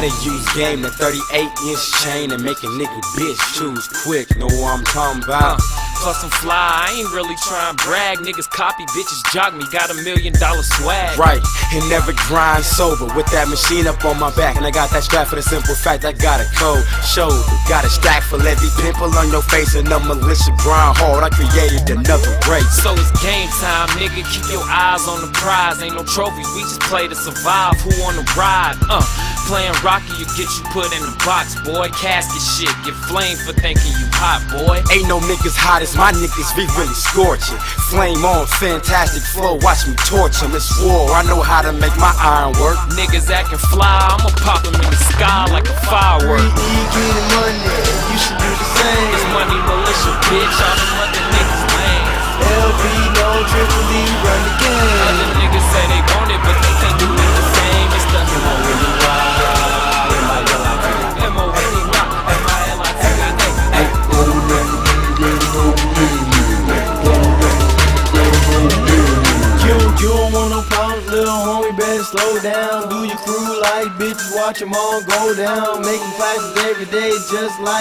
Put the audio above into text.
Ain't gotta use game, the 38 inch chain and make a nigga bitch choose quick. Know what I'm talking about? Plus I'm fly, I ain't really trying to brag. Niggas copy, bitches jog me, got a million dollar swag. Right, and never grind sober with that machine up on my back. And I got that strap for the simple fact I got a cold shoulder. Got a stack for every pimple on your face and a militia grind hard. I created another race. So it's game time, nigga. Keep your eyes on the prize. Ain't no trophies, we just play to survive. Who on the ride? Uh, playing Rocky, you get you put in the box, boy. Casket shit, get flamed for thinking you hot, boy. Ain't no niggas hot as my niggas, we really scorching. Flame on, fantastic flow, watch me torch 'em. It's war, I know how to make my iron work. Niggas acting fly, I'ma pop them in the sky like a firework. Free E, getting money, you should do the same. It's money militia, bitch. All little homie, better slow down. Do your crew like bitches, watch 'em all go down. Making classes every day, just like.